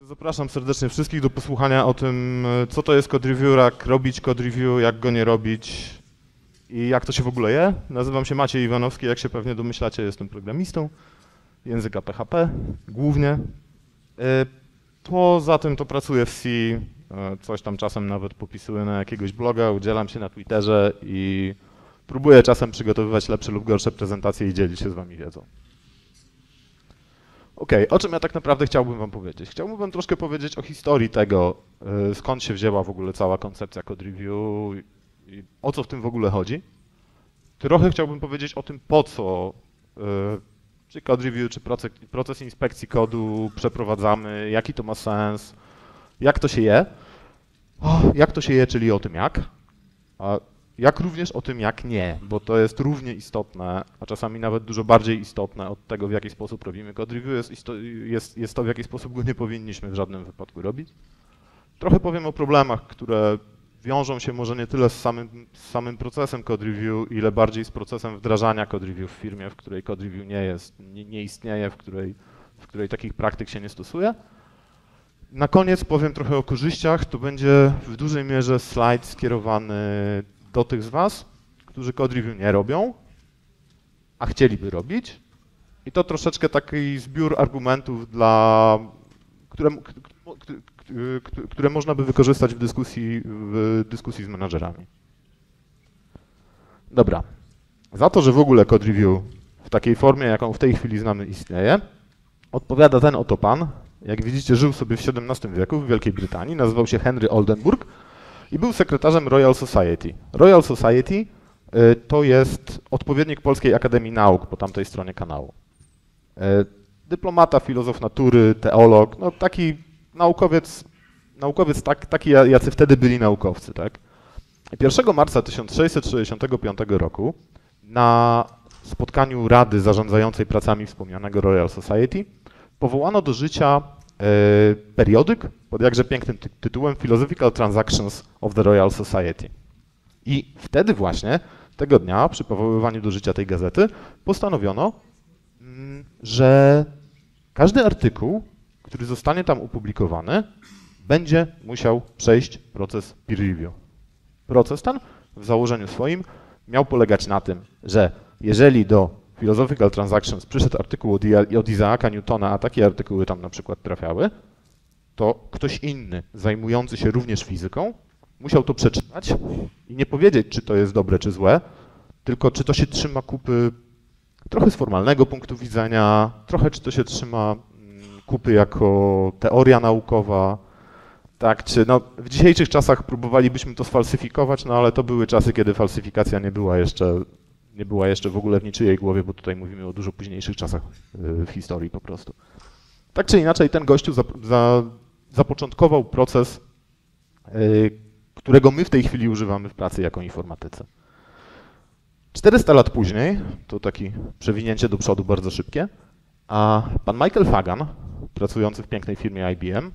Zapraszam serdecznie wszystkich do posłuchania o tym, e, co to jest code review, jak robić code review, jak go nie robić i jak to się w ogóle je. Nazywam się Maciej Iwanowski, jak się pewnie domyślacie, jestem programistą języka PHP głównie. E, Poza tym to pracuję w C, e, coś tam czasem nawet popisuję na jakiegoś bloga, udzielam się na Twitterze i próbuję czasem przygotowywać lepsze lub gorsze prezentacje i dzielić się z wami wiedzą. Okej, o czym ja tak naprawdę chciałbym wam powiedzieć? Chciałbym wam troszkę powiedzieć o historii tego, y, skąd się wzięła w ogóle cała koncepcja code review i- o co w tym w ogóle chodzi. Trochę chciałbym powiedzieć o tym, po co y, czy code review, czy proces, proces inspekcji kodu przeprowadzamy, jaki to ma sens, jak to się je. Jak to się je, czyli o tym jak. A jak również o tym, jak nie, bo to jest równie istotne, a czasami nawet dużo bardziej istotne od tego, w jaki sposób robimy code review, jest, jest, jest to, w jaki sposób go nie powinniśmy w żadnym wypadku robić. Trochę powiem o problemach, które wiążą się może nie tyle z samym, z samym procesem code review, ile bardziej z procesem wdrażania code review w firmie, w której code review nie jest, nie, nie istnieje, w której, w której takich praktyk się nie stosuje. Na koniec powiem trochę o korzyściach. To będzie w dużej mierze slajd skierowany do tych z Was, którzy code review nie robią, a chcieliby robić. I to troszeczkę taki zbiór argumentów, dla, które, które można by wykorzystać w dyskusji, w dyskusji z menadżerami. Dobra. Za to, że w ogóle code review w takiej formie, jaką w tej chwili znamy, istnieje, odpowiada ten oto pan. Jak widzicie, żył sobie w XVII wieku w Wielkiej Brytanii, nazywał się Henry Oldenburg i był sekretarzem Royal Society. Royal Society y, to jest odpowiednik Polskiej Akademii Nauk po tamtej stronie kanału. Y, Dyplomata, filozof natury, teolog, no taki naukowiec, naukowiec tak, taki ja- jacy wtedy byli naukowcy, tak? 1 marca 1665 roku na spotkaniu Rady zarządzającej pracami wspomnianego Royal Society powołano do życia periodyk pod jakże pięknym ty tytułem Philosophical Transactions of the Royal Society. I wtedy właśnie, tego dnia, przy powoływaniu do życia tej gazety, postanowiono, mm, że każdy artykuł, który zostanie tam opublikowany, będzie musiał przejść proces peer review. Proces ten w założeniu swoim miał polegać na tym, że jeżeli do Philosophical Transactions przyszedł artykuł od, od Isaaka Newtona, a takie artykuły tam na przykład trafiały, to ktoś inny, zajmujący się również fizyką, musiał to przeczytać i nie powiedzieć, czy to jest dobre, czy złe, tylko czy to się trzyma kupy trochę z formalnego punktu widzenia, trochę czy to się trzyma mm, kupy jako teoria naukowa, tak, czy no, w dzisiejszych czasach próbowalibyśmy to sfalsyfikować, no ale to były czasy, kiedy falsyfikacja nie była jeszcze, nie była jeszcze w ogóle w niczyjej głowie, bo tutaj mówimy o dużo późniejszych czasach y, w historii po prostu. Tak czy inaczej, ten gościu za, za, zapoczątkował proces, y, którego my w tej chwili używamy w pracy jako informatycy. 400 lat później, to takie przewinięcie do przodu bardzo szybkie, a pan Michael Fagan, pracujący w pięknej firmie IBM,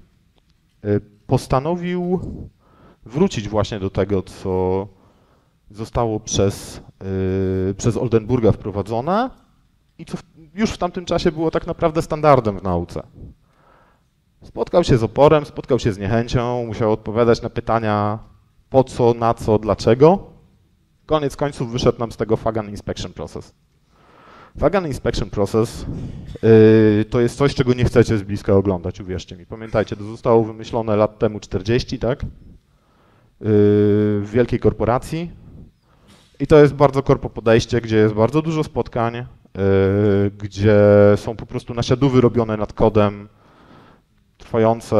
y, postanowił wrócić właśnie do tego, co zostało przez, y, przez Oldenburga wprowadzone i co w, już w tamtym czasie było tak naprawdę standardem w nauce. Spotkał się z oporem, spotkał się z niechęcią, musiał odpowiadać na pytania po co, na co, dlaczego. Koniec końców wyszedł nam z tego Fagan Inspection Process. Fagan Inspection Process yy, to jest coś, czego nie chcecie z bliska oglądać, uwierzcie mi. Pamiętajcie, to zostało wymyślone lat temu 40, tak? Yy, w wielkiej korporacji. I to jest bardzo korpo podejście, gdzie jest bardzo dużo spotkań, yy, gdzie są po prostu nasiadówy robione nad kodem, trwające,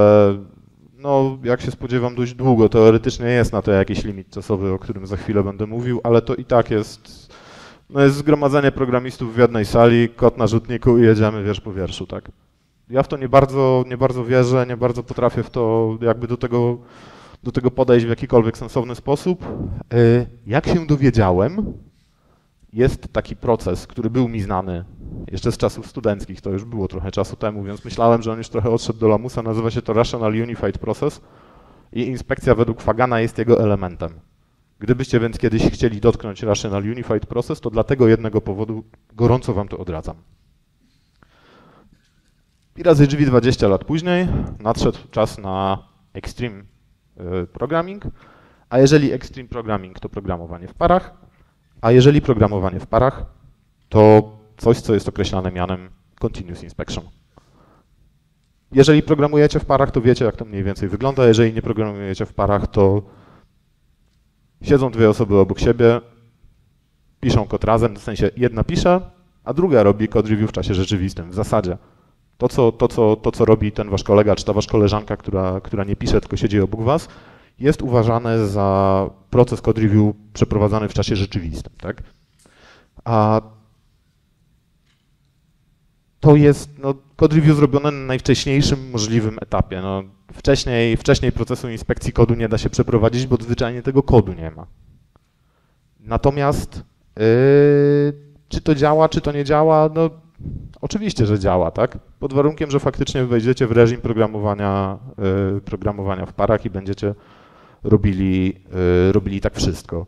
no jak się spodziewam, dość długo. Teoretycznie jest na to jakiś limit czasowy, o którym za chwilę będę mówił, ale to i tak jest, no jest zgromadzenie programistów w jednej sali, kod na rzutniku i jedziemy wiersz po wierszu, tak? Ja w to nie bardzo, nie bardzo wierzę, nie bardzo potrafię w to jakby do tego, do tego podejść w jakikolwiek sensowny sposób. Y, Jak się dowiedziałem, jest taki proces, który był mi znany jeszcze z czasów studenckich, to już było trochę czasu temu, więc myślałem, że on już trochę odszedł do lamusa. Nazywa się to Rational Unified Process i inspekcja według Fagana jest jego elementem. Gdybyście więc kiedyś chcieli dotknąć Rational Unified Process, to dla tego jednego powodu gorąco wam to odradzam. I razy drzwi 20 lat później nadszedł czas na Extreme Programming, a jeżeli Extreme Programming to programowanie w parach, a jeżeli programowanie w parach, to coś, co jest określane mianem Continuous Inspection. Jeżeli programujecie w parach, to wiecie, jak to mniej więcej wygląda. Jeżeli nie programujecie w parach, to siedzą dwie osoby obok siebie, piszą kod razem, w sensie jedna pisze, a druga robi kod review w czasie rzeczywistym, w zasadzie. To co, to, co, to, co robi ten wasz kolega, czy ta wasza koleżanka, która, która nie pisze, tylko siedzi obok was, jest uważane za proces code review przeprowadzany w czasie rzeczywistym, tak? A to jest no, code review zrobione na najwcześniejszym możliwym etapie. No, wcześniej, wcześniej procesu inspekcji kodu nie da się przeprowadzić, bo zwyczajnie tego kodu nie ma. Natomiast yy, czy to działa, czy to nie działa, no oczywiście, że działa, tak? Pod warunkiem, że faktycznie wejdziecie w reżim programowania, yy, programowania w parach i będziecie robili, yy, robili tak wszystko.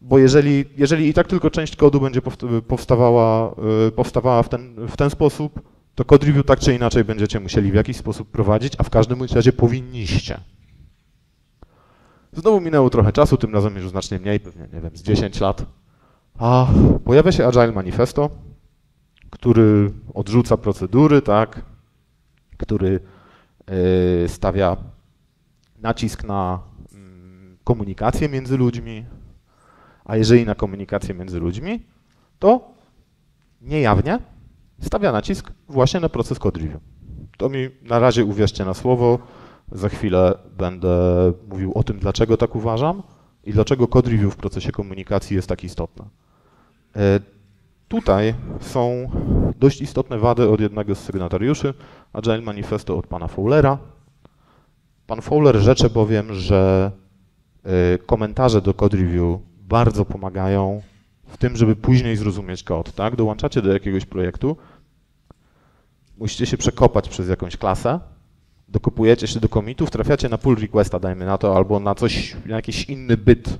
Bo jeżeli, jeżeli i tak tylko część kodu będzie powstawała, yy, powstawała w ten, w ten sposób, to code review tak czy inaczej będziecie musieli w jakiś sposób prowadzić, a w każdym razie powinniście. Znowu minęło trochę czasu, tym razem już znacznie mniej, pewnie, nie wiem, z 10 lat. A pojawia się Agile Manifesto, który odrzuca procedury, tak, który yy, stawia nacisk na mm, komunikację między ludźmi, a jeżeli na komunikację między ludźmi, to niejawnie stawia nacisk właśnie na proces code review. To mi na razie uwierzcie na słowo, za chwilę będę mówił o tym, dlaczego tak uważam i dlaczego code review w procesie komunikacji jest tak istotne. Tutaj są dość istotne wady od jednego z sygnatariuszy Agile Manifesto od pana Fowlera. Pan Fowler rzecze bowiem, że e, komentarze do code review bardzo pomagają w tym, żeby później zrozumieć kod, tak? Dołączacie do jakiegoś projektu, musicie się przekopać przez jakąś klasę, dokopujecie się do komitów, trafiacie na pull requesta, dajmy na to, albo na coś, na jakiś inny byt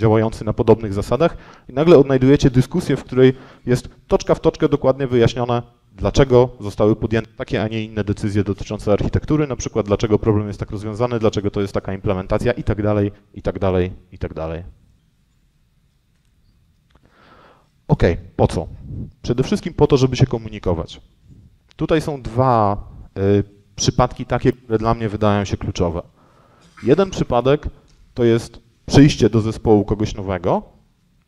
działający na podobnych zasadach i nagle odnajdujecie dyskusję, w której jest toczka w toczkę dokładnie wyjaśnione, dlaczego zostały podjęte takie, a nie inne decyzje dotyczące architektury, na przykład dlaczego problem jest tak rozwiązany, dlaczego to jest taka implementacja i tak dalej, i tak dalej, i tak dalej. Ok, po co? Przede wszystkim po to, żeby się komunikować. Tutaj są dwa y, przypadki takie, które dla mnie wydają się kluczowe. Jeden przypadek to jest przyjście do zespołu kogoś nowego,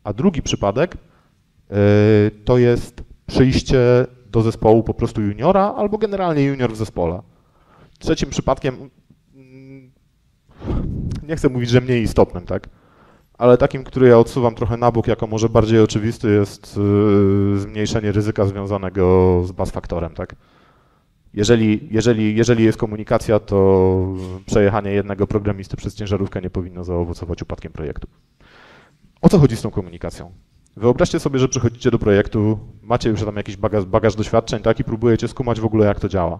a drugi przypadek y, to jest przyjście do zespołu po prostu juniora albo generalnie junior w zespole. Trzecim przypadkiem, mm, nie chcę mówić, że mniej istotnym, tak? ale takim, który ja odsuwam trochę na bok, jako może bardziej oczywisty jest yy, zmniejszenie ryzyka związanego z bus faktorem, tak? Jeżeli, jeżeli, jeżeli jest komunikacja, to przejechanie jednego programisty przez ciężarówkę nie powinno zaowocować upadkiem projektu. O co chodzi z tą komunikacją? Wyobraźcie sobie, że przychodzicie do projektu, macie już tam jakiś bagaż, bagaż doświadczeń, tak, i próbujecie skumać w ogóle, jak to działa.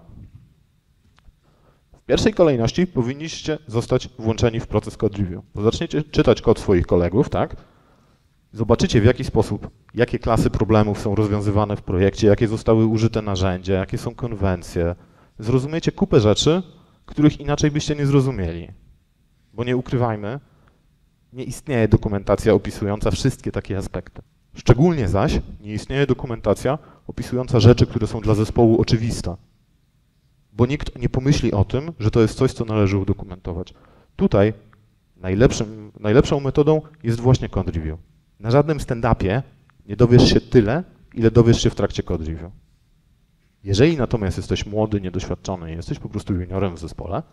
W pierwszej kolejności powinniście zostać włączeni w proces code review. Zaczniecie czytać kod swoich kolegów, tak? Zobaczycie w jaki sposób, jakie klasy problemów są rozwiązywane w projekcie, jakie zostały użyte narzędzia, jakie są konwencje. Zrozumiecie kupę rzeczy, których inaczej byście nie zrozumieli. Bo nie ukrywajmy, nie istnieje dokumentacja opisująca wszystkie takie aspekty. Szczególnie zaś nie istnieje dokumentacja opisująca rzeczy, które są dla zespołu oczywiste bo nikt nie pomyśli o tym, że to jest coś, co należy udokumentować. Tutaj najlepszą metodą jest właśnie code review. Na żadnym stand-upie nie dowiesz się tyle, ile dowiesz się w trakcie code review. Jeżeli natomiast jesteś młody, niedoświadczony jesteś po prostu juniorem w zespole,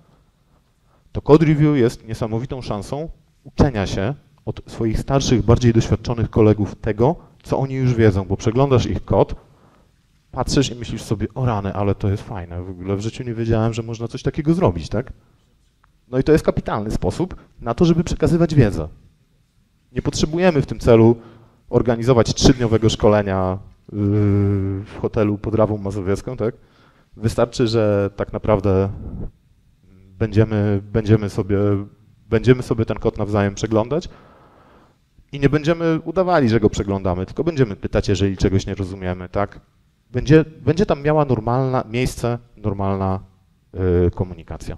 to code review jest niesamowitą szansą uczenia się od swoich starszych, bardziej doświadczonych kolegów tego, co oni już wiedzą, bo przeglądasz ich kod, patrzysz i myślisz sobie, o rany, ale to jest fajne, w ogóle w życiu nie wiedziałem, że można coś takiego zrobić, tak? No i to jest kapitalny sposób na to, żeby przekazywać wiedzę. Nie potrzebujemy w tym celu organizować trzydniowego szkolenia yy, w hotelu pod Rawą Mazowiecką, tak? Wystarczy, że tak naprawdę będziemy, będziemy, sobie, będziemy sobie ten kod nawzajem przeglądać i nie będziemy udawali, że go przeglądamy, tylko będziemy pytać, jeżeli czegoś nie rozumiemy, tak? będzie, będzie tam miała normalna, miejsce normalna y, komunikacja.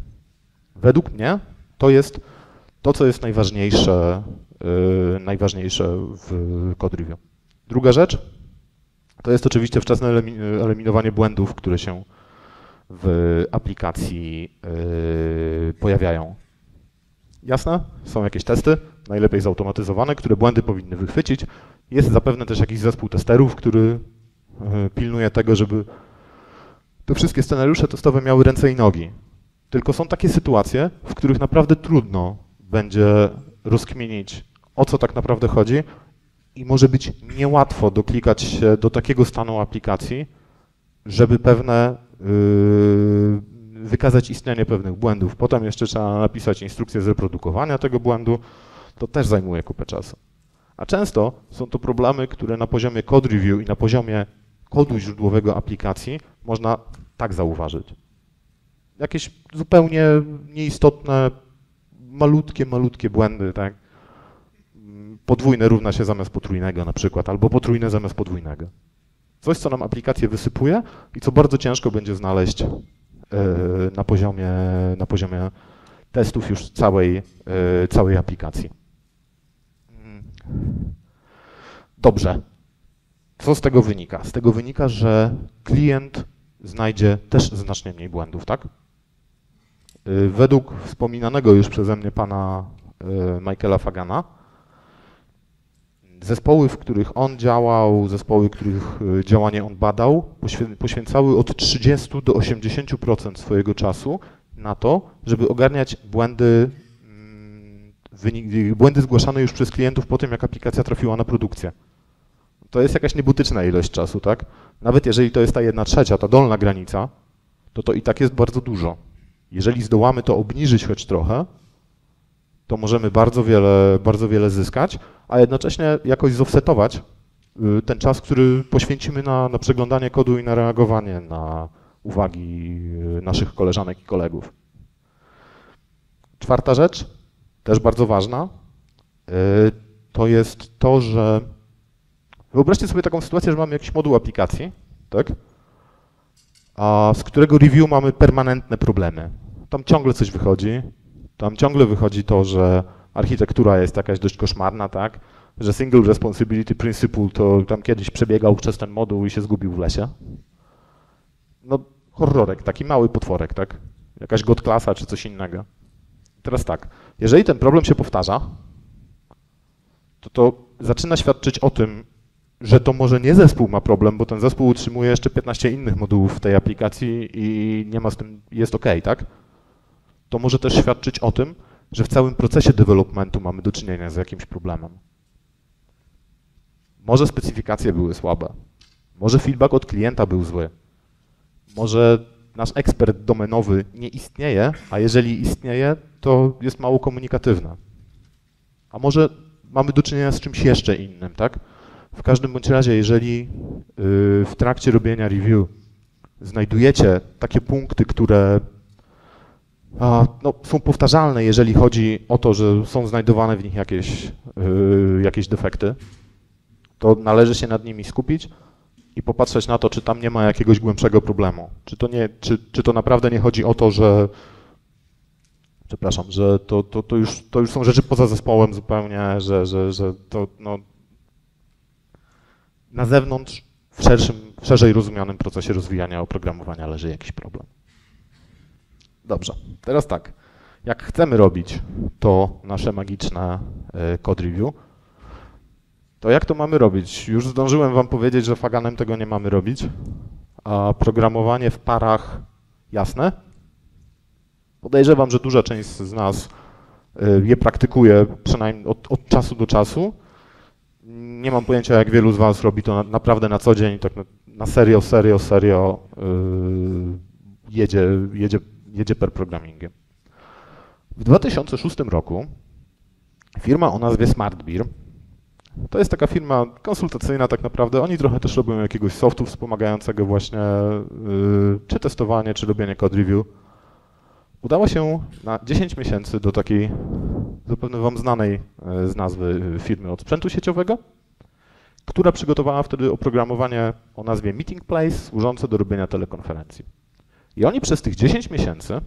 Według mnie to jest to, co jest najważniejsze, najważniejsze w code review. Druga rzecz to jest oczywiście wczesne eliminowanie błędów, które się w aplikacji y, pojawiają. Jasne? Są jakieś testy, najlepiej zautomatyzowane, które błędy powinny wychwycić. Jest zapewne też jakiś zespół testerów, który e, pilnuje tego, żeby te wszystkie scenariusze testowe miały ręce i nogi. Tylko są takie sytuacje, w których naprawdę trudno będzie rozkminić, o co tak naprawdę chodzi i może być niełatwo doklikać się do takiego stanu aplikacji, żeby pewne yy, wykazać istnienie pewnych błędów. Potem jeszcze trzeba napisać instrukcję z reprodukowania tego błędu. To też zajmuje kupę czasu. A często są to problemy, które na poziomie code review i na poziomie kodu źródłowego aplikacji można tak zauważyć. Jakieś zupełnie nieistotne, malutkie, malutkie błędy, tak? Podwójne równa się zamiast potrójnego na przykład, albo potrójne zamiast podwójnego. Coś, co nam aplikację wysypuje i co bardzo ciężko będzie znaleźć E, na poziomie, na poziomie testów już całej, e, całej aplikacji. Dobrze. Co z tego wynika? Z tego wynika, że klient znajdzie też znacznie mniej błędów, tak? E, według wspominanego już przeze mnie pana Michaela Fagana, Zespoły, w których on działał, zespoły, których e, działanie on badał, poświęcały od 30 do 80% swojego czasu na to, żeby ogarniać błędy, mm, błędy zgłaszane już przez klientów po tym, jak aplikacja trafiła na produkcję. To jest jakaś niebotyczna ilość czasu, tak? Nawet jeżeli to jest ta jedna trzecia, ta dolna granica, to to i tak jest bardzo dużo. Jeżeli zdołamy to obniżyć choć trochę, to możemy bardzo wiele, bardzo wiele zyskać, a jednocześnie jakoś zoffsetować y, ten czas, który poświęcimy na, na przeglądanie kodu i na reagowanie na uwagi y, naszych koleżanek i kolegów. Czwarta rzecz, też bardzo ważna, y, to jest to, że wyobraźcie sobie taką sytuację, że mamy jakiś moduł aplikacji, tak? a z którego review mamy permanentne problemy. Tam ciągle coś wychodzi, tam ciągle wychodzi to, że architektura jest jakaś dość koszmarna, tak? Że single responsibility principle to tam kiedyś przebiegał przez ten moduł i się zgubił w lesie. No, horrorek, taki mały potworek, tak? Jakaś god klasa czy coś innego. Teraz tak, jeżeli ten problem się powtarza, to to zaczyna świadczyć o tym, że to może nie zespół ma problem, bo ten zespół utrzymuje jeszcze 15 innych modułów w tej aplikacji i nie ma z tym, jest ok, tak? To może też świadczyć o tym, że w całym procesie developmentu mamy do czynienia z jakimś problemem. Może specyfikacje były słabe, może feedback od klienta był zły, może nasz ekspert domenowy nie istnieje, a jeżeli istnieje, to jest mało komunikatywne. A może mamy do czynienia z czymś jeszcze innym, tak? W każdym bądź razie, jeżeli yy, w trakcie robienia review znajdujecie takie punkty, które no, są powtarzalne, jeżeli chodzi o to, że są znajdowane w nich jakieś, yy, jakieś defekty, to należy się nad nimi skupić i popatrzeć na to, czy tam nie ma jakiegoś głębszego problemu. Czy to, nie, czy, czy to naprawdę nie chodzi o to, że przepraszam, że to, to, to, już, to już są rzeczy poza zespołem zupełnie, że, że, że to no, na zewnątrz, w, szerszym, w szerzej rozumianym procesie rozwijania oprogramowania leży jakiś problem. Dobrze, teraz tak. Jak chcemy robić to nasze magiczne e, code review, to jak to mamy robić? Już zdążyłem wam powiedzieć, że Faganem tego nie mamy robić, a programowanie w parach jasne? Podejrzewam, że duża część z nas e, je praktykuje przynajmniej od, od czasu do czasu. Nie mam pojęcia, jak wielu z was robi to na, naprawdę na co dzień, tak na, na serio, serio, serio yy, jedzie, jedzie jedzie per programmingiem. W 2006 roku firma o nazwie SmartBeer, to jest taka firma konsultacyjna tak naprawdę, oni trochę też robią jakiegoś softu wspomagającego właśnie yy, czy testowanie, czy robienie code review. Udało się na 10 miesięcy do takiej zapewne wam znanej yy, z nazwy firmy od sprzętu sieciowego, która przygotowała wtedy oprogramowanie o nazwie Meeting Place służące do robienia telekonferencji. I oni przez tych 10 miesięcy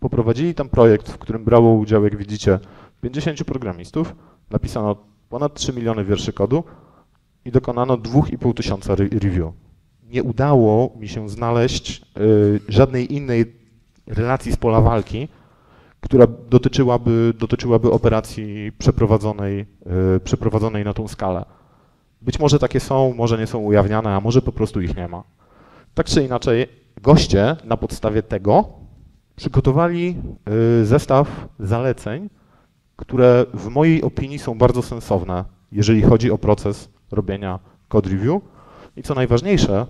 poprowadzili tam projekt, w którym brało udział, jak widzicie, 50 programistów, napisano ponad 3 miliony wierszy kodu i dokonano 2,5 tysiąca review. Nie udało mi się znaleźć y, żadnej innej relacji z pola walki, która dotyczyłaby, dotyczyłaby operacji przeprowadzonej, yy, przeprowadzonej na tą skalę. Być może takie są, może nie są ujawniane, a może po prostu ich nie ma. Tak czy inaczej, goście na podstawie tego przygotowali yy, zestaw zaleceń, które w mojej opinii są bardzo sensowne, jeżeli chodzi o proces robienia code review. I co najważniejsze,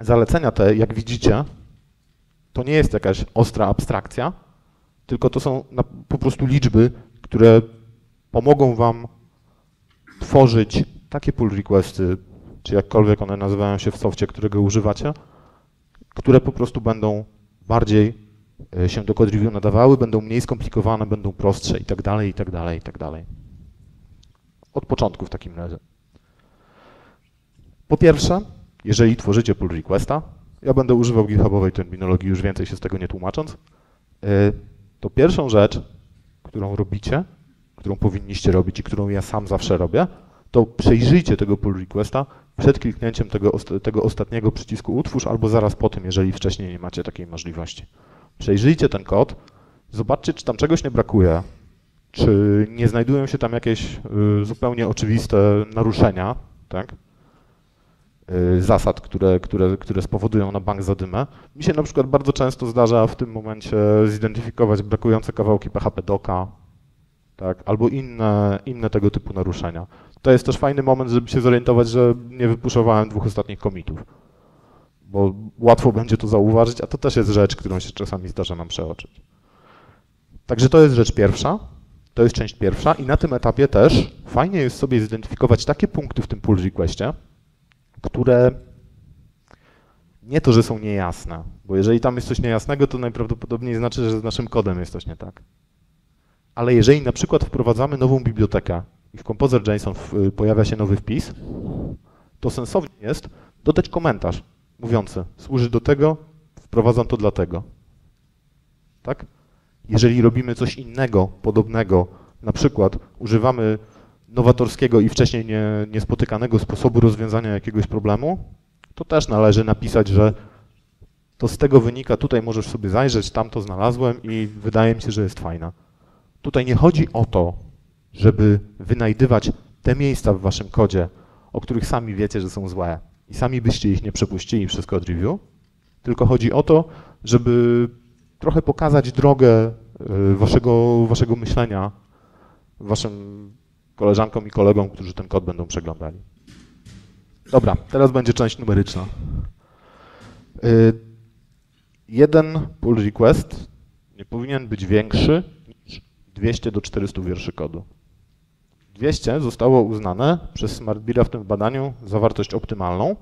zalecenia te, jak widzicie, to nie jest jakaś ostra abstrakcja, tylko to są po prostu liczby, które pomogą Wam tworzyć takie pull requesty, czy jakkolwiek one nazywają się w softie, którego używacie, które po prostu będą bardziej e, się do code review nadawały, będą mniej skomplikowane, będą prostsze i tak dalej, i tak dalej, i tak dalej. Od początku w takim razie. Po pierwsze, jeżeli tworzycie pull requesta, ja będę używał GitHubowej terminologii, już więcej się z tego nie tłumacząc, e, to pierwszą rzecz, którą robicie, którą powinniście robić i którą ja sam zawsze robię, to przejrzyjcie tego pull requesta przed kliknięciem tego, tego ostatniego przycisku utwórz albo zaraz po tym, jeżeli wcześniej nie macie takiej możliwości. Przejrzyjcie ten kod, zobaczcie, czy tam czegoś nie brakuje, czy nie znajdują się tam jakieś y, zupełnie oczywiste naruszenia, tak? Y, zasad, które, które, które spowodują na bank zadymę. Mi się na przykład bardzo często zdarza w tym momencie zidentyfikować brakujące kawałki PHP doka, tak, albo inne, inne tego typu naruszenia. To jest też fajny moment, żeby się zorientować, że nie wypuszowałem dwóch ostatnich komitów, bo łatwo będzie to zauważyć, a to też jest rzecz, którą się czasami zdarza nam przeoczyć. Także to jest rzecz pierwsza, to jest część pierwsza i na tym etapie też fajnie jest sobie zidentyfikować takie punkty w tym pull requestie, które nie to, że są niejasne, bo jeżeli tam jest coś niejasnego, to najprawdopodobniej znaczy, że z naszym kodem jest coś nie tak. Ale jeżeli na przykład wprowadzamy nową bibliotekę i w Composer.json pojawia się nowy wpis, to sensownie jest dodać komentarz mówiący, służy do tego, wprowadzam to dlatego. Tak? Jeżeli robimy coś innego, podobnego, na przykład używamy nowatorskiego i wcześniej nie, niespotykanego sposobu rozwiązania jakiegoś problemu, to też należy napisać, że to z tego wynika, tutaj możesz sobie zajrzeć, tam to znalazłem i wydaje mi się, że jest fajna. Tutaj nie chodzi o to, żeby wynajdywać te miejsca w waszym kodzie, o których sami wiecie, że są złe i sami byście ich nie przepuścili przez code review, tylko chodzi o to, żeby trochę pokazać drogę y, waszego, waszego myślenia, waszym koleżankom i kolegom, którzy ten kod będą przeglądali. Dobra, teraz będzie część numeryczna. Y, jeden pull request nie powinien być większy niż 200 do 400 wierszy kodu. 200 zostało uznane przez SmartBeera w tym badaniu za wartość optymalną.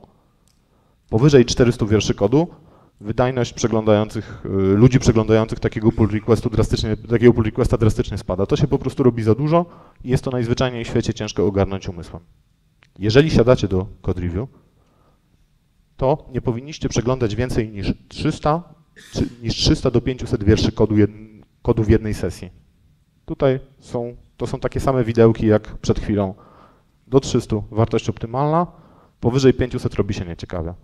Powyżej 400 wierszy kodu wydajność przeglądających, y, ludzi przeglądających takiego pull requestu drastycznie, takiego pull requesta drastycznie spada. To się po prostu robi za dużo i jest to najzwyczajniej w świecie ciężko ogarnąć umysłem. Jeżeli siadacie do code review, to nie powinniście przeglądać więcej niż 300, niż 300 do 500 wierszy kodu, kodu w jednej sesji. Tutaj są, to są takie same widełki jak przed chwilą. Do 300 wartość optymalna, powyżej 500 robi się nieciekawe.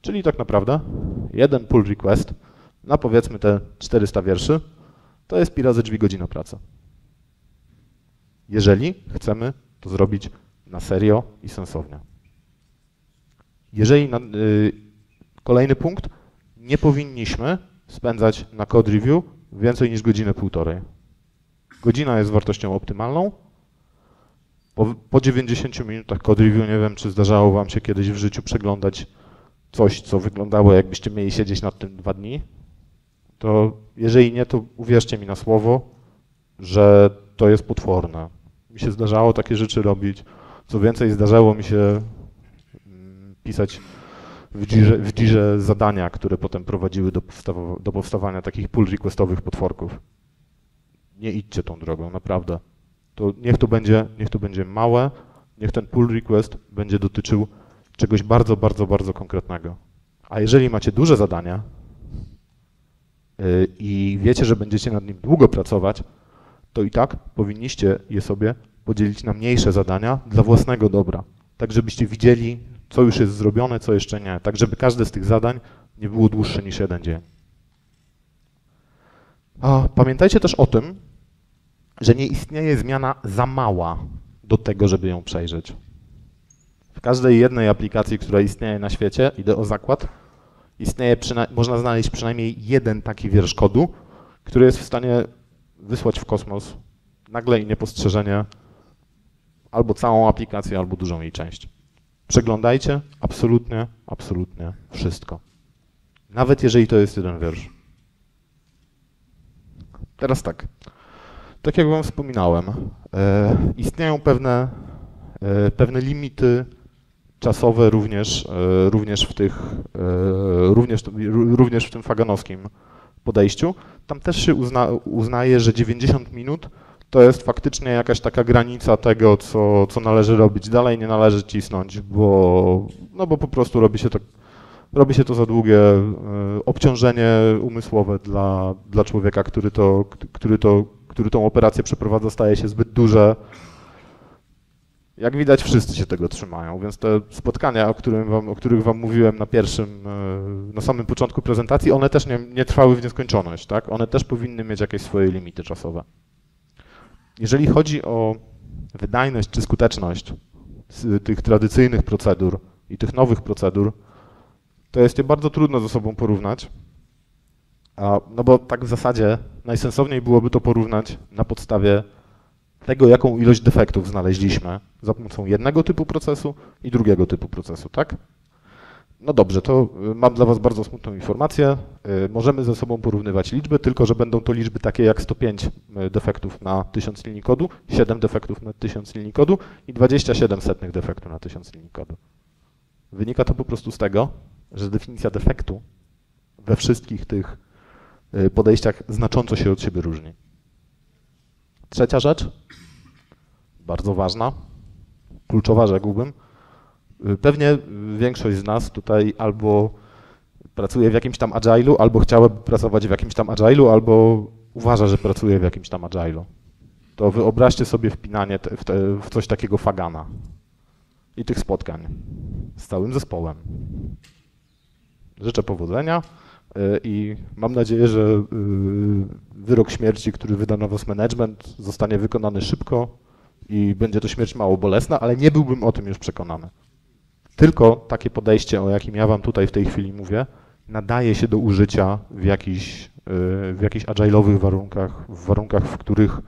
Czyli tak naprawdę jeden pull request na powiedzmy te 400 wierszy to jest pi razy drzwi godzina pracy. Jeżeli chcemy to zrobić na serio i sensownie. Jeżeli na, y, kolejny punkt, nie powinniśmy spędzać na code review więcej niż godzinę półtorej. Godzina jest wartością optymalną. Po, po 90 minutach code review nie wiem, czy zdarzało Wam się kiedyś w życiu przeglądać coś, co wyglądało jakbyście mieli siedzieć nad tym dwa dni, to jeżeli nie, to uwierzcie mi na słowo, że to jest potworne. Mi się zdarzało takie rzeczy robić. Co więcej, zdarzało mi się mm, pisać w Jirze, w Jirze zadania, które potem prowadziły do, do powstawania takich pull requestowych potworków. Nie idźcie tą drogą, naprawdę. To niech to będzie, niech to będzie małe, niech ten pull request będzie dotyczył czegoś bardzo, bardzo, bardzo konkretnego. A jeżeli macie duże zadania y, i wiecie, że będziecie nad nim długo pracować, to i tak powinniście je sobie podzielić na mniejsze zadania dla własnego dobra, tak żebyście widzieli, co już jest zrobione, co jeszcze nie, tak żeby każde z tych zadań nie było dłuższe niż jeden dzień. A pamiętajcie też o tym, że nie istnieje zmiana za mała do tego, żeby ją przejrzeć. W każdej jednej aplikacji, która istnieje na świecie, idę o zakład, istnieje, można znaleźć przynajmniej jeden taki wiersz kodu, który jest w stanie wysłać w kosmos nagle i niepostrzeżenie albo całą aplikację, albo dużą jej część. Przeglądajcie absolutnie, absolutnie wszystko. Nawet jeżeli to jest jeden wiersz. Teraz tak. Tak jak Wam wspominałem, e, istnieją pewne, e, pewne limity czasowe również, e, również, w tych, również, również w tym faganowskim podejściu. Tam też się uzna, uznaje, że 90 minut to jest faktycznie jakaś taka granica tego, co, co należy robić. Dalej nie należy cisnąć, bo, no bo po prostu robi się to, robi się to za długie obciążenie umysłowe dla, dla człowieka, który, to, który, to, który tą operację przeprowadza, staje się zbyt duże. Jak widać, wszyscy się tego trzymają, więc te spotkania, o, wam, o których wam mówiłem na pierwszym, e, na samym początku prezentacji, one też nie, nie trwały w nieskończoność, tak? One też powinny mieć jakieś swoje limity czasowe. Jeżeli chodzi o wydajność czy skuteczność tych tradycyjnych procedur i tych nowych procedur, to jest je bardzo trudno ze sobą porównać. No bo tak w zasadzie najsensowniej byłoby to porównać na podstawie tego, jaką ilość defektów znaleźliśmy za pomocą jednego typu procesu i drugiego typu procesu, tak? No dobrze, to y, mam dla Was bardzo smutną informację. Y, możemy ze sobą porównywać liczby, tylko że będą to liczby takie jak 105 y, defektów na 1000 linii kodu, 7 defektów na 1000 linii kodu i 27 setnych defektu na 1000 linii kodu. Wynika to po prostu z tego, że definicja defektu we wszystkich tych podejściach znacząco się od siebie różni. Trzecia rzecz, bardzo ważna, kluczowa rzekłbym, Pewnie większość z nas tutaj albo pracuje w jakimś tam agile'u, albo chciałaby pracować w jakimś tam agile'u, albo uważa, że pracuje w jakimś tam agile'u. To wyobraźcie sobie wpinanie te, w, te, w coś takiego fagana i tych spotkań z całym zespołem. Życzę powodzenia y, i mam nadzieję, że y, wyrok śmierci, który wyda na management, zostanie wykonany szybko i będzie to śmierć mało bolesna, ale nie byłbym o tym już przekonany. Tylko takie podejście, o jakim ja wam tutaj w tej chwili mówię, nadaje się do użycia w jakichś, y, w jakichś agile'owych warunkach, w warunkach, w których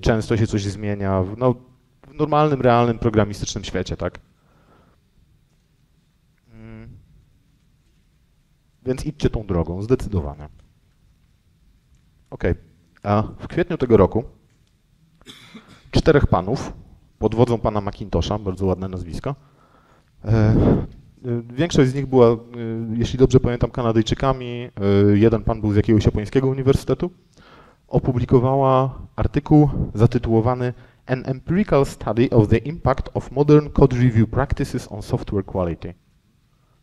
często się coś zmienia, no, w normalnym, realnym, programistycznym świecie, tak? Więc idźcie tą drogą, zdecydowanie. Ok. A w kwietniu tego roku czterech panów pod wodzą pana McIntosha, bardzo ładne nazwisko. E, e, większość z nich była, e, jeśli dobrze pamiętam, Kanadyjczykami. Jeden pan był z jakiegoś japońskiego uniwersytetu. Opublikowała artykuł zatytułowany An Empirical Study of the Impact of Modern Code Review Practices on Software Quality.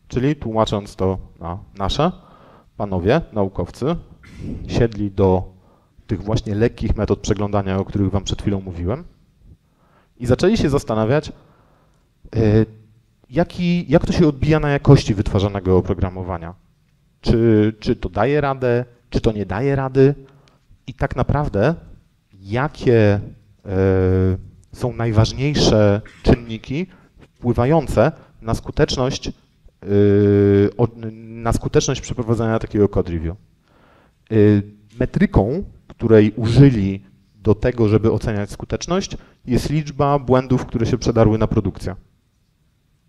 Czyli tłumacząc to na nasze, panowie, naukowcy, siedli do tych właśnie lekkich metod przeglądania, o których wam przed chwilą mówiłem, i zaczęli się zastanawiać, e, jaki, jak to się odbija na jakości wytwarzanego oprogramowania. Czy, czy to daje radę, czy to nie daje rady i tak naprawdę jakie e, są najważniejsze czynniki wpływające na skuteczność, na skuteczność przeprowadzania takiego code review. Metryką, której użyli do tego, żeby oceniać skuteczność, jest liczba błędów, które się przedarły na produkcję.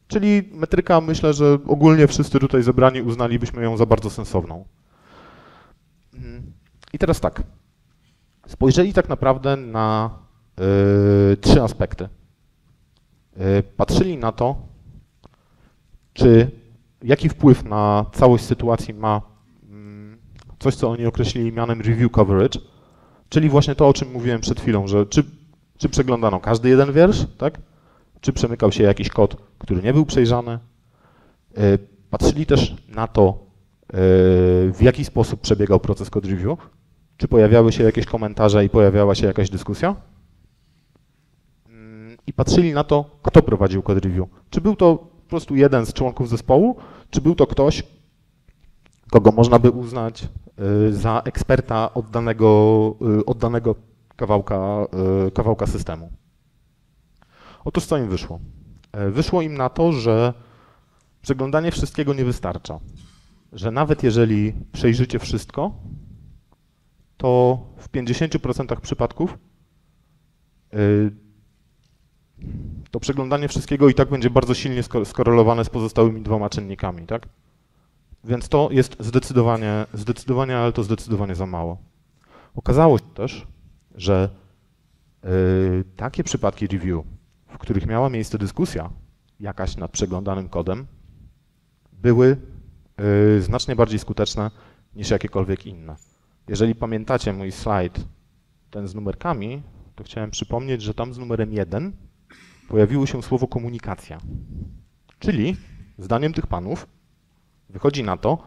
Czyli metryka, myślę, że ogólnie wszyscy tutaj zebrani uznalibyśmy ją za bardzo sensowną. Mhm. I teraz tak. Spojrzeli tak naprawdę na y, trzy aspekty. Y, patrzyli na to, czy jaki wpływ na całość sytuacji ma y, coś, co oni określili mianem review coverage, Czyli właśnie to, o czym mówiłem przed chwilą, że czy Czy przeglądano każdy jeden wiersz, tak? Czy przemykał się jakiś kod, który nie był przejrzany? E, patrzyli też na to, e, w jaki sposób przebiegał proces code review. Czy pojawiały się jakieś komentarze i pojawiała się jakaś dyskusja? Mm, I patrzyli na to, kto prowadził code review. Czy był to po prostu jeden z członków zespołu, czy był to ktoś, kogo można by uznać y, za eksperta oddanego, y, oddanego kawałka, y, kawałka systemu. Otóż co im wyszło? E, wyszło im na to, że przeglądanie wszystkiego nie wystarcza. Że nawet jeżeli przejrzycie wszystko, to w 50% przypadków to przeglądanie wszystkiego i tak będzie bardzo silnie skorelowane z pozostałymi dwoma czynnikami, tak? Więc to jest zdecydowanie, zdecydowanie, ale to zdecydowanie za mało. Okazało się też, że yy, takie przypadki review, w których miała miejsce dyskusja jakaś nad przeglądanym kodem, były yy, znacznie bardziej skuteczne niż jakiekolwiek inne. Jeżeli pamiętacie mój slajd, ten z numerkami, to chciałem przypomnieć, że tam z numerem 1 pojawiło się słowo komunikacja. Czyli, zdaniem tych panów, wychodzi na to,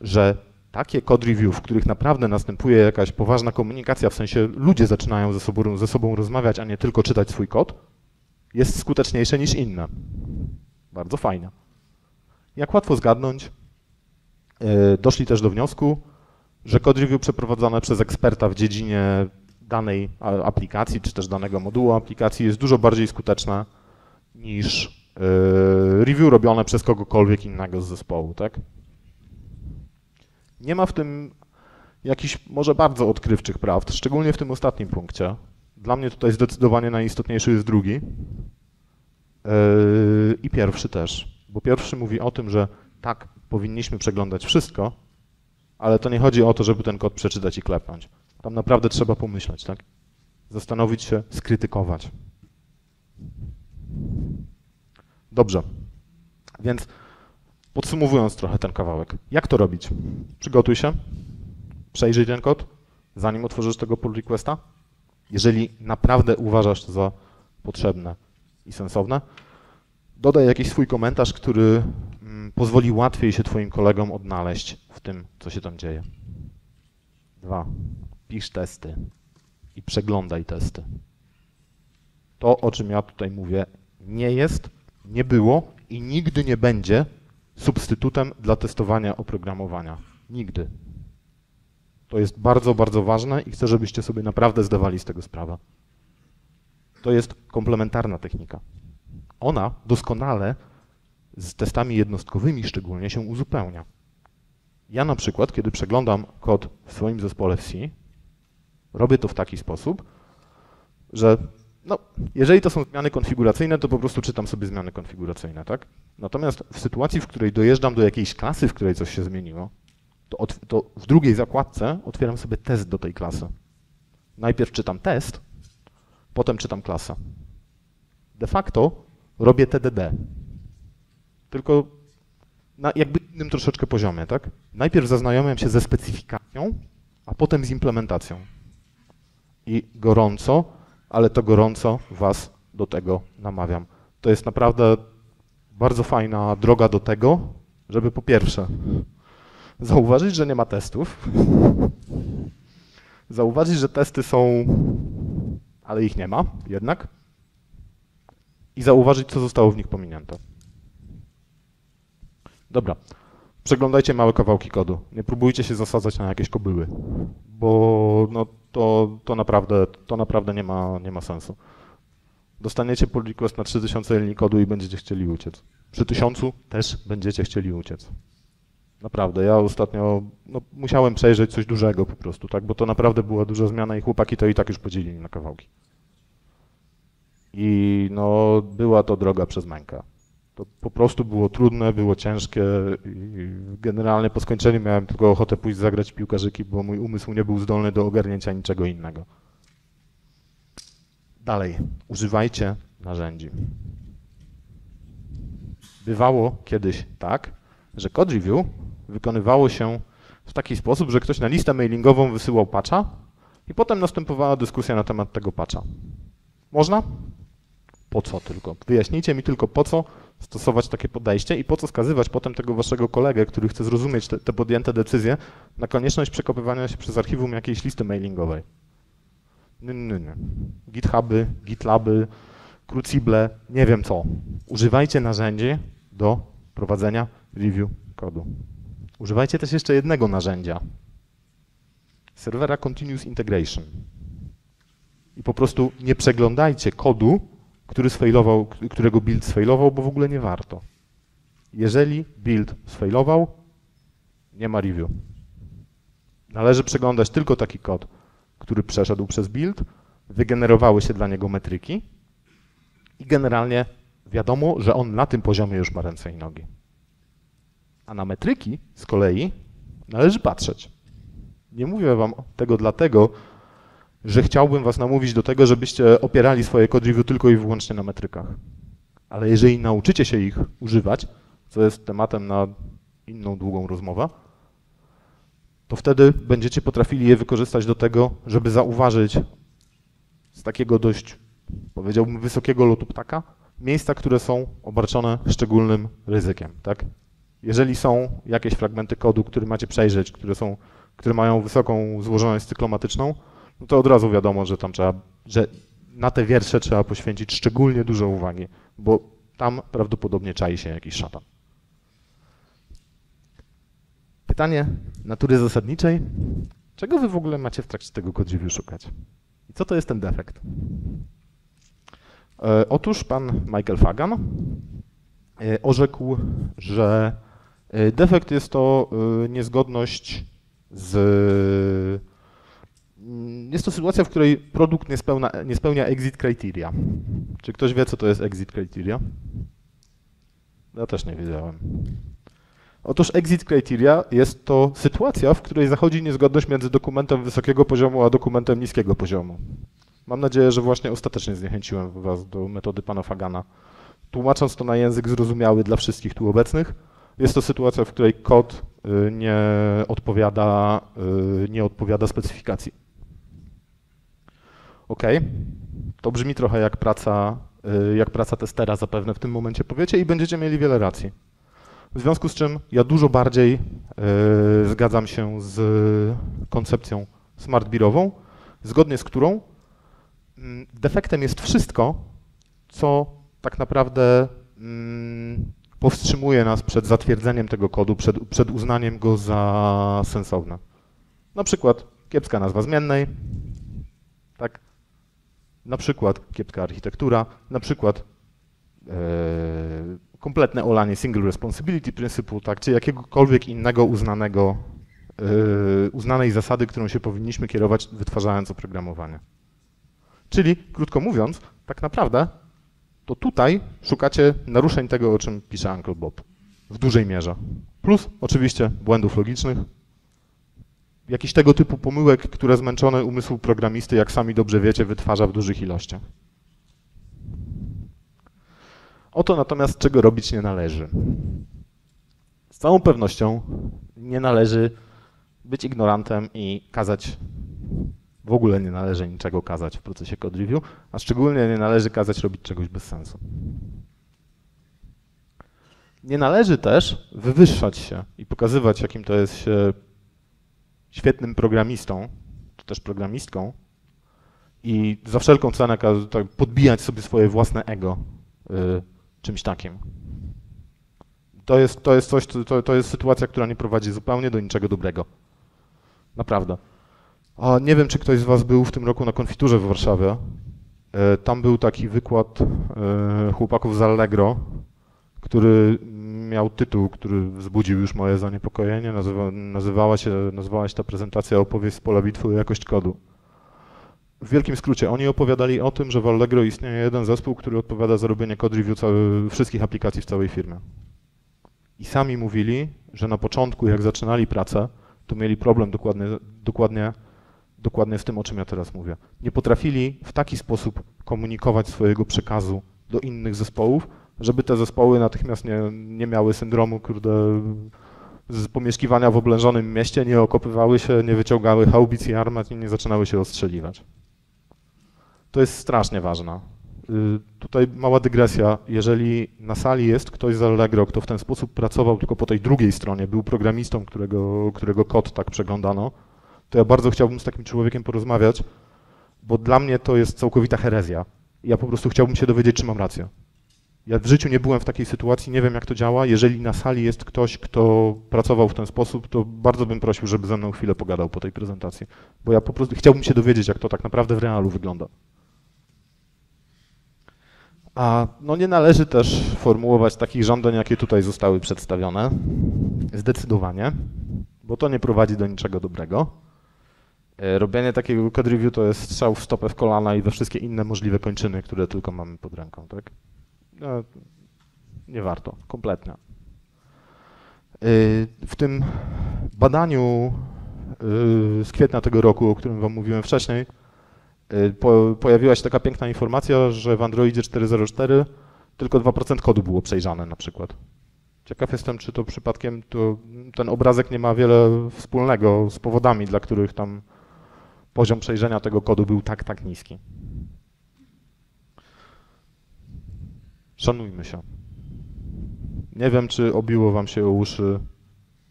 że takie code review, w których naprawdę następuje jakaś poważna komunikacja, w sensie ludzie zaczynają ze sobą, ze sobą rozmawiać, a nie tylko czytać swój kod, jest skuteczniejsze niż inne. Bardzo fajne. Jak łatwo zgadnąć, e, doszli też do wniosku, że code review przeprowadzone przez eksperta w dziedzinie danej aplikacji, czy też danego modułu aplikacji jest dużo bardziej skuteczna niż e, review robione przez kogokolwiek innego z zespołu, tak? Nie ma w tym jakichś może bardzo odkrywczych prawd, szczególnie w tym ostatnim punkcie. Dla mnie tutaj zdecydowanie najistotniejszy jest drugi yy, i pierwszy też, bo pierwszy mówi o tym, że tak, powinniśmy przeglądać wszystko, ale to nie chodzi o to, żeby ten kod przeczytać i klepnąć. Tam naprawdę trzeba pomyśleć, tak? Zastanowić się, skrytykować. Dobrze. Więc podsumowując trochę ten kawałek. Jak to robić? Przygotuj się, przejrzyj ten kod, zanim otworzysz tego pull requesta. Jeżeli naprawdę uważasz to za potrzebne i sensowne, dodaj jakiś swój komentarz, który mm, pozwoli łatwiej się Twoim kolegom odnaleźć w tym, co się tam dzieje. Dwa pisz testy i przeglądaj testy. To, o czym ja tutaj mówię, nie jest, nie było i nigdy nie będzie substytutem dla testowania oprogramowania. Nigdy. To jest bardzo, bardzo ważne i chcę, żebyście sobie naprawdę zdawali z tego sprawę. To jest komplementarna technika. Ona doskonale z testami jednostkowymi szczególnie się uzupełnia. Ja na przykład, kiedy przeglądam kod w swoim zespole w C, Robię to w taki sposób, że no, jeżeli to są zmiany konfiguracyjne, to po prostu czytam sobie zmiany konfiguracyjne, tak? Natomiast w sytuacji, w której dojeżdżam do jakiejś klasy, w której coś się zmieniło, to, od, to w drugiej zakładce otwieram sobie test do tej klasy. Najpierw czytam test, potem czytam klasę. De facto robię TDD. Tylko na jakby innym troszeczkę poziomie, tak? Najpierw zaznajomiam się ze specyfikacją, a potem z implementacją i gorąco, ale to gorąco Was do tego namawiam. To jest naprawdę bardzo fajna droga do tego, żeby po pierwsze zauważyć, że nie ma testów, zauważyć, że testy są, ale ich nie ma jednak i zauważyć, co zostało w nich pominięte. Dobra, przeglądajcie małe kawałki kodu. Nie próbujcie się zasadzać na jakieś kobyły, bo no, to, to, naprawdę, to naprawdę nie ma, nie ma sensu. Dostaniecie pull request na 3000 linii kodu i będziecie chcieli uciec. Przy 1000 też będziecie chcieli uciec. Naprawdę, ja ostatnio no, musiałem przejrzeć coś dużego po prostu, tak, bo to naprawdę była duża zmiana i chłopaki to i tak już podzielili na kawałki. I no, była to droga przez mękę. To po prostu było trudne, było ciężkie i generalnie po skończeniu miałem tylko ochotę pójść zagrać piłkarzyki, bo mój umysł nie był zdolny do ogarnięcia niczego innego. Dalej, używajcie narzędzi. Bywało kiedyś tak, że code review wykonywało się w taki sposób, że ktoś na listę mailingową wysyłał patcha i potem następowała dyskusja na temat tego patcha. Można? Po co tylko? Wyjaśnijcie mi tylko po co stosować takie podejście i po co skazywać potem tego waszego kolegę, który chce zrozumieć te, te podjęte decyzje, na konieczność przekopywania się przez archiwum jakiejś listy mailingowej. Nie, nie, nie. GitHuby, GitLaby, Crucible, nie wiem co. Używajcie narzędzi do prowadzenia review kodu. Używajcie też jeszcze jednego narzędzia. Serwera Continuous Integration. I po prostu nie przeglądajcie kodu, który sfailował, którego build sfailował, bo w ogóle nie warto. Jeżeli build sfailował, nie ma review. Należy przeglądać tylko taki kod, który przeszedł przez build, wygenerowały się dla niego metryki i generalnie wiadomo, że on na tym poziomie już ma ręce i nogi. A na metryki z kolei należy patrzeć. Nie mówię wam tego dlatego, że chciałbym was namówić do tego, żebyście opierali swoje code review tylko i wyłącznie na metrykach. Ale jeżeli nauczycie się ich używać, co jest tematem na inną długą rozmowę, to wtedy będziecie potrafili je wykorzystać do tego, żeby zauważyć z takiego dość, powiedziałbym, wysokiego lotu ptaka, miejsca, które są obarczone szczególnym ryzykiem. Tak? Jeżeli są jakieś fragmenty kodu, które macie przejrzeć, które, są, które mają wysoką złożoność cyklomatyczną, no to od razu wiadomo, że tam trzeba, że na te wiersze trzeba poświęcić szczególnie dużo uwagi, bo tam prawdopodobnie czai się jakiś szatan. Pytanie natury zasadniczej. Czego wy w ogóle macie w trakcie tego review szukać? I co to jest ten defekt? E, otóż pan Michael Fagan e, orzekł, że e, defekt jest to niezgodność z jest to sytuacja, w której produkt nie spełnia, nie spełnia exit criteria. Czy ktoś wie, co to jest exit criteria? Ja też nie wiedziałem. Otóż exit criteria jest to sytuacja, w której zachodzi niezgodność między dokumentem wysokiego poziomu a dokumentem niskiego poziomu. Mam nadzieję, że właśnie ostatecznie zniechęciłem Was do metody pana Fagana. Tłumacząc to na język zrozumiały dla wszystkich tu obecnych, jest to sytuacja, w której kod y, nie odpowiada, y, nie odpowiada specyfikacji. OK, to brzmi trochę jak praca, y, jak praca testera zapewne w tym momencie powiecie i będziecie mieli wiele racji. W związku z czym ja dużo bardziej y, zgadzam się z koncepcją smartbirową, zgodnie z którą mm, defektem jest wszystko, co tak naprawdę mm, powstrzymuje nas przed zatwierdzeniem tego kodu, przed, przed uznaniem go za sensowne. Na przykład kiepska nazwa zmiennej? Na przykład kiepska architektura, na przykład e, kompletne olanie single responsibility principle, tak, czy jakiegokolwiek innego uznanego, e, uznanej zasady, którą się powinniśmy kierować, wytwarzając oprogramowanie. Czyli, krótko mówiąc, tak naprawdę to tutaj szukacie naruszeń tego, o czym pisze Uncle Bob. W dużej mierze. Plus oczywiście błędów logicznych, jakiś tego typu pomyłek, które zmęczony umysł programisty, jak sami dobrze wiecie, wytwarza w dużych ilościach. Oto natomiast czego robić nie należy. Z całą pewnością nie należy być ignorantem i kazać, w ogóle nie należy niczego kazać w procesie code review, a szczególnie nie należy kazać robić czegoś bez sensu. Nie należy też wywyższać się i pokazywać, jakim to jest się świetnym programistą, czy też programistką i za wszelką cenę tak podbijać sobie swoje własne ego y, czymś takim. To jest, to jest coś, to, to jest sytuacja, która nie prowadzi zupełnie do niczego dobrego. Naprawdę. A nie wiem, czy ktoś z Was był w tym roku na konfiturze w Warszawie. Y, tam był taki wykład y, chłopaków z Allegro, który miał tytuł, który wzbudził już moje zaniepokojenie. Nazywa, nazywała, się, nazywała się ta prezentacja opowieść z pola bitwy jakość kodu. W wielkim skrócie, oni opowiadali o tym, że w Allegro istnieje jeden zespół, który odpowiada za robienie code review cały, wszystkich aplikacji w całej firmie. I sami mówili, że na początku, jak zaczynali pracę, to mieli problem dokładnie, dokładnie, dokładnie z tym, o czym ja teraz mówię. Nie potrafili w taki sposób komunikować swojego przekazu do innych zespołów, żeby te zespoły natychmiast nie, nie miały syndromu, kurde, z pomieszkiwania w oblężonym mieście, nie okopywały się, nie wyciągały haubic i armat i nie zaczynały się ostrzeliwać. To jest strasznie ważne. Y, tutaj mała dygresja. Jeżeli na sali jest ktoś z Allegro, kto w ten sposób pracował tylko po tej drugiej stronie, był programistą, którego, którego kod tak przeglądano, to ja bardzo chciałbym z takim człowiekiem porozmawiać, bo dla mnie to jest całkowita herezja. Ja po prostu chciałbym się dowiedzieć, czy mam rację. Ja w życiu nie byłem w takiej sytuacji, nie wiem jak to działa. Jeżeli na sali jest ktoś, kto pracował w ten sposób, to bardzo bym prosił, żeby ze mną chwilę pogadał po tej prezentacji, bo ja po prostu chciałbym się dowiedzieć, jak to tak naprawdę w realu wygląda. A no nie należy też formułować takich żądań, jakie tutaj zostały przedstawione. Zdecydowanie, bo to nie prowadzi do niczego dobrego. E, robienie takiego code review to jest strzał w stopę w kolana i we wszystkie inne możliwe kończyny, które tylko mamy pod ręką, tak? No, nie warto, kompletnie. E, w tym badaniu e, z kwietnia tego roku, o którym Wam mówiłem wcześniej, po, pojawiła się taka piękna informacja, że w Androidzie 4.0.4 tylko 2% kodu było przejrzane na przykład. Ciekaw jestem, czy to przypadkiem to, ten obrazek nie ma wiele wspólnego z powodami, dla których tam poziom przejrzenia tego kodu był tak, tak niski. Szanujmy się. Nie wiem, czy obiło wam się o uszy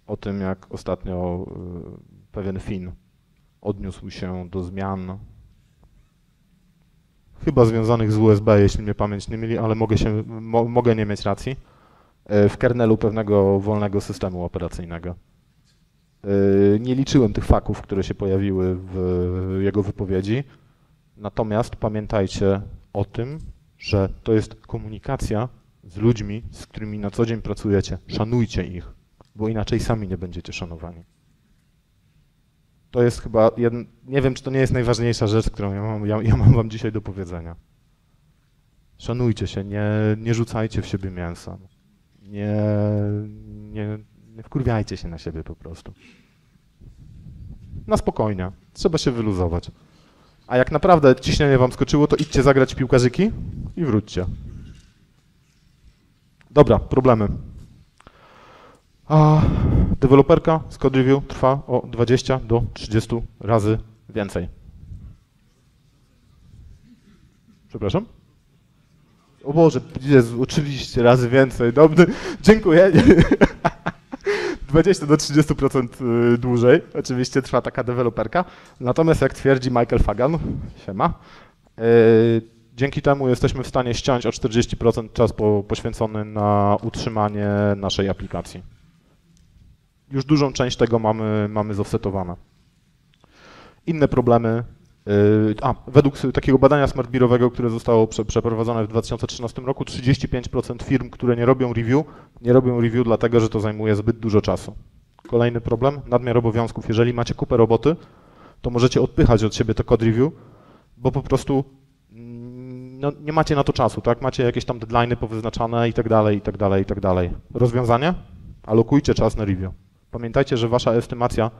o tym, jak ostatnio y, pewien Fin odniósł się do zmian chyba związanych z USB, jeśli mnie pamięć nie mieli, ale mogę, się, mo, mogę nie mieć racji, y, w kernelu pewnego wolnego systemu operacyjnego. Y, nie liczyłem tych faków, które się pojawiły w jego wypowiedzi, natomiast pamiętajcie o tym, że to jest komunikacja z ludźmi, z którymi na co dzień pracujecie. Szanujcie ich, bo inaczej sami nie będziecie szanowani. To jest chyba, jedn... nie wiem, czy to nie jest najważniejsza rzecz, którą ja mam, ja, ja mam wam dzisiaj do powiedzenia. Szanujcie się, nie, nie rzucajcie w siebie mięsa. Nie, nie, nie wkurwiajcie się na siebie po prostu. Na spokojnie. Trzeba się wyluzować. A jak naprawdę ciśnienie wam skoczyło, to idźcie zagrać piłkarzyki i wróćcie. Dobra, problemy. A deweloperka z code review trwa o 20 do 30 razy więcej. Przepraszam? O Boże, Jezu, oczywiście razy więcej. Dobry, dziękuję. 20 do 30% y, dłużej. Oczywiście trwa taka deweloperka. Natomiast jak twierdzi Michael Fagan, siema, y, dzięki temu jesteśmy w stanie ściąć o 40% czas po, poświęcony na utrzymanie naszej aplikacji. Już dużą część tego mamy, mamy zoffsetowane. Inne problemy Yy, a, według takiego badania smartbirowego, które zostało prze, przeprowadzone w 2013 roku, 35% firm, które nie robią review, nie robią review dlatego, że to zajmuje zbyt dużo czasu. Kolejny problem, nadmiar obowiązków. Jeżeli macie kupę roboty, to możecie odpychać od siebie to code review, bo po prostu no, nie macie na to czasu, tak? Macie jakieś tam deadlines powyznaczane i tak dalej, i tak dalej, i tak dalej. Rozwiązanie? Alokujcie czas na review. Pamiętajcie, że wasza estymacja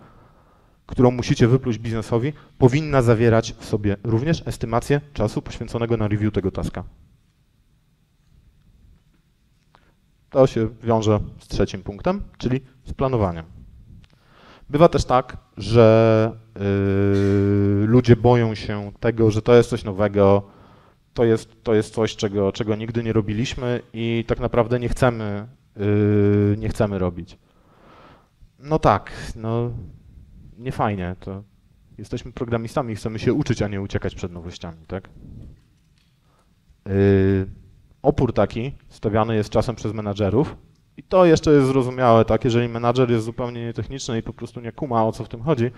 którą musicie wypluć biznesowi, powinna zawierać w sobie również estymację czasu poświęconego na review tego taska. To się wiąże z trzecim punktem, czyli z planowaniem. Bywa też tak, że yy, ludzie boją się tego, że to jest coś nowego, to jest, to jest coś, czego, czego nigdy nie robiliśmy i tak naprawdę nie chcemy, yy, nie chcemy robić. No tak, no nie fajnie, to jesteśmy programistami, chcemy się uczyć, a nie uciekać przed nowościami, tak? Yy, opór taki stawiany jest czasem przez menadżerów i to jeszcze jest zrozumiałe, tak? Jeżeli menadżer jest zupełnie nietechniczny i po prostu nie kuma, o co w tym chodzi,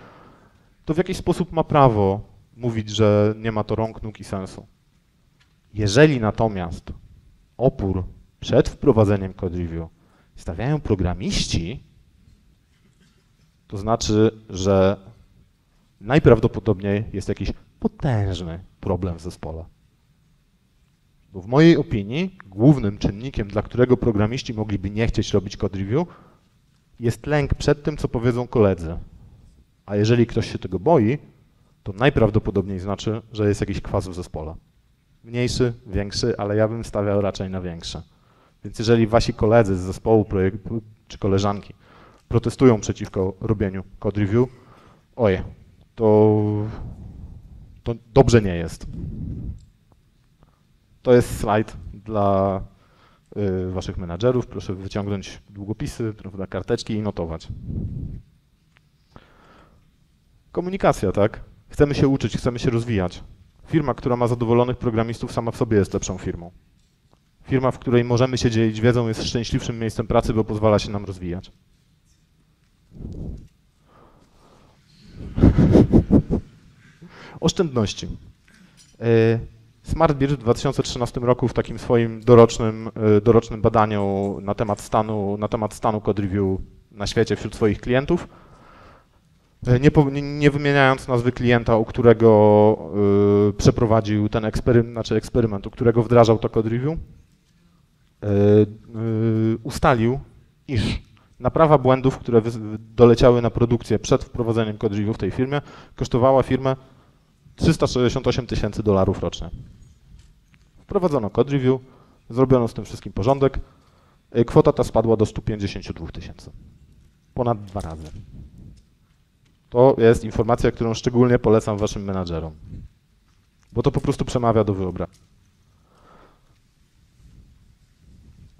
to w jakiś sposób ma prawo mówić, że nie ma to rąk, nóg i sensu. Jeżeli natomiast opór przed wprowadzeniem code review stawiają programiści, to znaczy, że najprawdopodobniej jest jakiś potężny problem w zespole. Bo w mojej opinii głównym czynnikiem, dla którego programiści mogliby nie chcieć robić code review, jest lęk przed tym, co powiedzą koledzy. A jeżeli ktoś się tego boi, to najprawdopodobniej znaczy, że jest jakiś kwas w zespole. Mniejszy, większy, ale ja bym stawiał raczej na większe. Więc jeżeli wasi koledzy z zespołu projektu czy koleżanki protestują przeciwko robieniu code review, oje, to, to dobrze nie jest. To jest slajd dla y, waszych menadżerów. Proszę wyciągnąć długopisy, prawda, karteczki i notować. Komunikacja, tak? Chcemy się uczyć, chcemy się rozwijać. Firma, która ma zadowolonych programistów, sama w sobie jest lepszą firmą. Firma, w której możemy się dzielić wiedzą, jest szczęśliwszym miejscem pracy, bo pozwala się nam rozwijać. Oszczędności. E, SmartBeer w 2013 roku w takim swoim dorocznym, e, dorocznym badaniu na temat stanu, na temat stanu code review na świecie wśród swoich klientów, nie, nie wymieniając nazwy klienta, u którego y, przeprowadził ten eksperyment, znaczy eksperyment, u którego wdrażał to code review, y, y, ustalił, iż naprawa błędów, które doleciały na produkcję przed wprowadzeniem code review w tej firmie, kosztowała firmę 368 tysięcy dolarów rocznie. Wprowadzono code review, zrobiono z tym wszystkim porządek. E, kwota ta spadła do 152 tysięcy. Ponad dwa razy. To jest informacja, którą szczególnie polecam waszym menadżerom. Bo to po prostu przemawia do wyobraźni.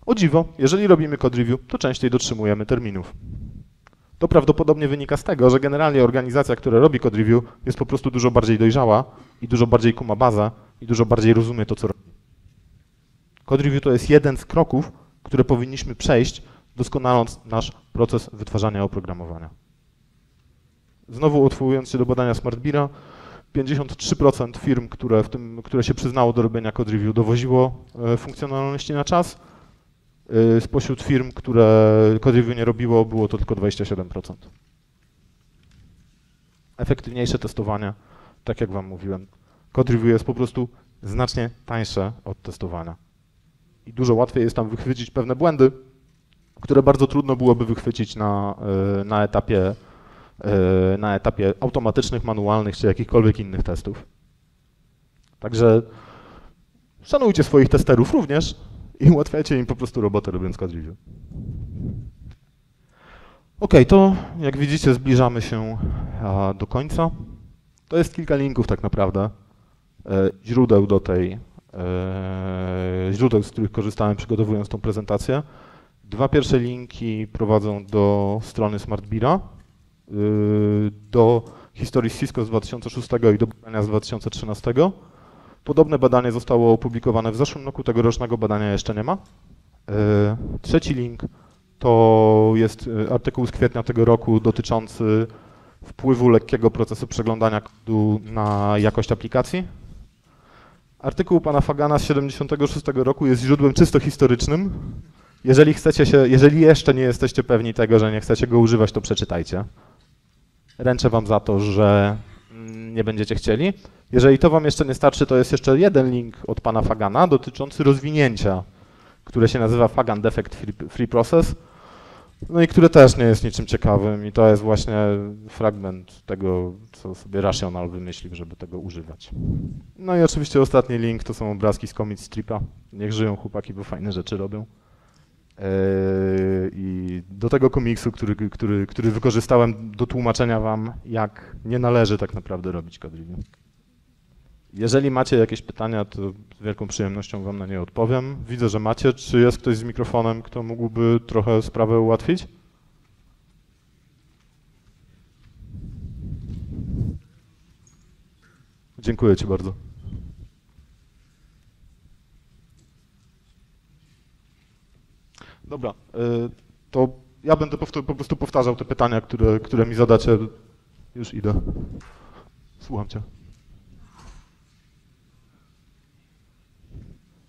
O dziwo, jeżeli robimy code review, to częściej dotrzymujemy terminów. To prawdopodobnie wynika z tego, że generalnie organizacja, która robi code review, jest po prostu dużo bardziej dojrzała i dużo bardziej kuma bazę i dużo bardziej rozumie to, co robi. Code review to jest jeden z kroków, które powinniśmy przejść, doskonaląc nasz proces wytwarzania oprogramowania. Znowu odwołując się do badania SmartBeera, 53% firm, które, w tym, które się przyznało do robienia code review, dowoziło e, funkcjonalności na czas, Y, spośród firm, które Code nie robiło, było to tylko 27%. Efektywniejsze testowanie, tak jak Wam mówiłem. Code Review jest po prostu znacznie tańsze od testowania. I dużo łatwiej jest tam wychwycić pewne błędy, które bardzo trudno byłoby wychwycić na, y, na, etapie, na etapie automatycznych, manualnych czy jakichkolwiek innych testów. Także szanujcie swoich testerów również, i ułatwiacie im po prostu robotę robiąc code. Ok, to jak widzicie zbliżamy się do końca. To jest kilka linków tak naprawdę, e, źródeł do tej, e, źródeł, z których korzystałem przygotowując tą prezentację. Dwa pierwsze linki prowadzą do strony SmartBeera, e, do historii Cisco z 2006 i do badania z 2013. Podobne badanie zostało opublikowane w zeszłym roku, tegorocznego badania jeszcze nie ma. E, trzeci link to jest e, artykuł z kwietnia tego roku dotyczący wpływu lekkiego procesu przeglądania kodu na jakość aplikacji. Artykuł pana Fagana z 76 roku jest źródłem czysto historycznym. Jeżeli chcecie się, jeżeli jeszcze nie jesteście pewni tego, że nie chcecie go używać, to przeczytajcie. Ręczę wam za to, że mm, nie będziecie chcieli. Jeżeli to Wam jeszcze nie starczy, to jest jeszcze jeden link od pana Fagana dotyczący rozwinięcia, które się nazywa Fagan Defect Free, Process. No i które też nie jest niczym ciekawym i to jest właśnie fragment tego, co sobie Rational wymyślił, żeby tego używać. No i oczywiście ostatni link to są obrazki z comic stripa. Niech żyją chłopaki, bo fajne rzeczy robią. Yy, I do tego komiksu, który, który, który wykorzystałem do tłumaczenia wam, jak nie należy tak naprawdę robić code. Jeżeli macie jakieś pytania, to z wielką przyjemnością Wam na nie odpowiem. Widzę, że macie. Czy jest ktoś z mikrofonem, kto mógłby trochę sprawę ułatwić? Dziękuję Ci bardzo. Dobra, y, to ja będę po prostu powtarzał te pytania, które, które mi zadacie. Już idę. Słucham Cię.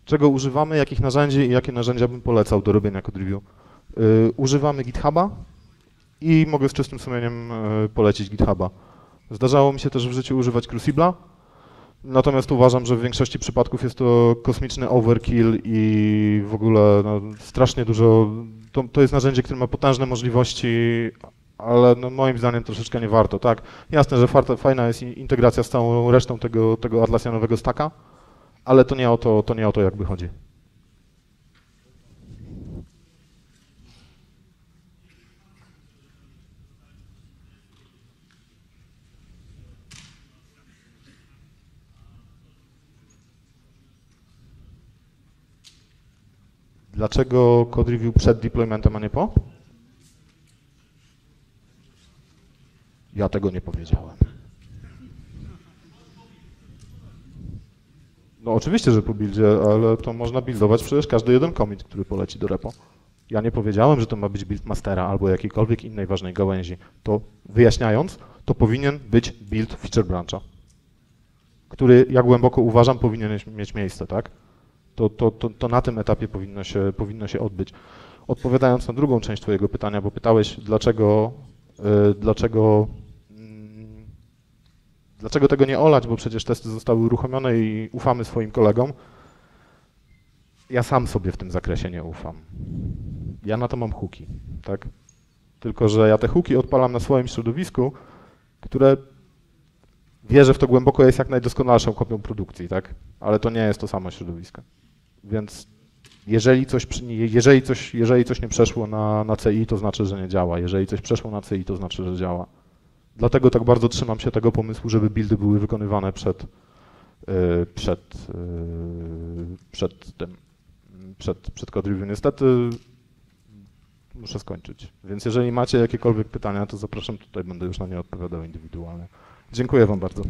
czego używamy, jakich narzędzi i jakie narzędzia bym polecał do robienia code review. Yy, używamy GitHuba i mogę z czystym sumieniem yy, polecić GitHuba. Zdarzało mi się też w życiu używać Crucible'a, natomiast uważam, że w większości przypadków jest to kosmiczny overkill i w ogóle no, strasznie dużo, to, to jest narzędzie, które ma potężne możliwości, ale no, moim zdaniem troszeczkę nie warto, tak? Jasne, że fajna jest integracja z całą resztą tego, tego atlasjanowego stacka, ale to nie o to, to nie o to jakby chodzi. Dlaczego code review przed deploymentem, a nie po? Ja tego nie powiedziałem. No oczywiście, że po buildzie, ale to można buildować przecież każdy jeden commit, który poleci do repo. Ja nie powiedziałem, że to ma być build mastera albo jakiejkolwiek innej ważnej gałęzi. To wyjaśniając, to powinien być build feature brancha, który, ja głęboko uważam, powinien mieć- miejsce, tak? To, to, to, to na tym etapie powinno się, powinno się odbyć. Odpowiadając na drugą część Twojego pytania, bo pytałeś, dlaczego, y, dlaczego, mm, dlaczego tego nie olać, bo przecież testy zostały uruchomione i ufamy swoim kolegom. Ja sam sobie w tym zakresie nie ufam. Ja na to mam huki, tak? Tylko, że ja te huki odpalam na swoim środowisku, które wierzę w to głęboko jest jak najdoskonalszą kopią produkcji, tak? Ale to nie jest to samo środowisko. Więc jeżeli coś, jeżeli coś, jeżeli coś nie przeszło na, na CI, to znaczy, że nie działa. Jeżeli coś przeszło na CI, to znaczy, że działa. Dlatego tak bardzo trzymam się tego pomysłu, żeby buildy były wykonywane przed, yy, przed, yy, przed tym, przed, przed code review. Niestety muszę skończyć. Więc jeżeli macie jakiekolwiek pytania, to zapraszam tutaj, będę już na nie odpowiadał indywidualnie. Dziękuję Wam bardzo.